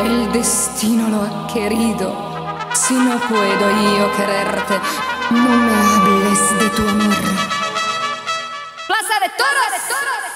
el destino lo ha querido. Si no puedo yo quererte, no me hables de tu amor. Plaza de Toros.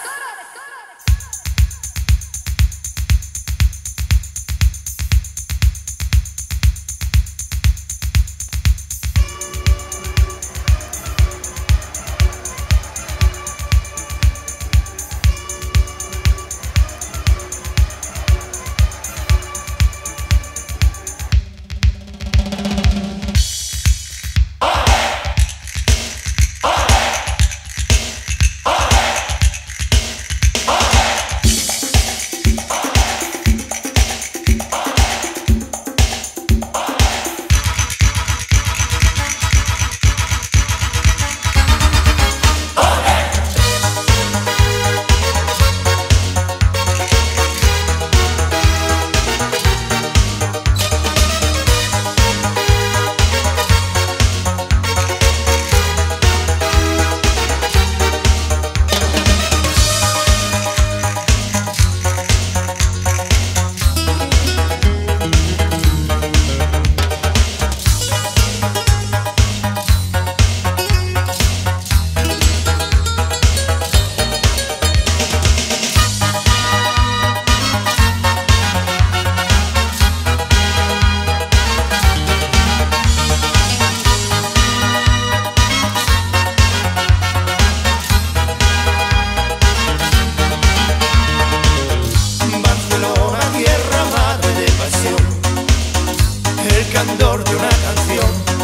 canción.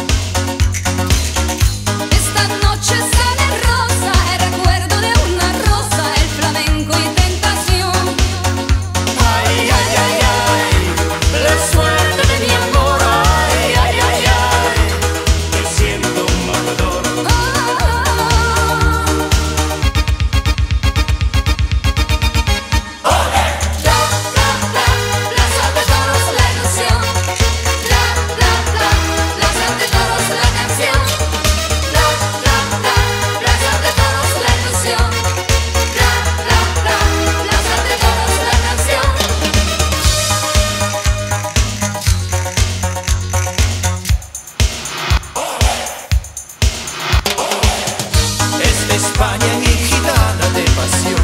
España mi gitana de pasión.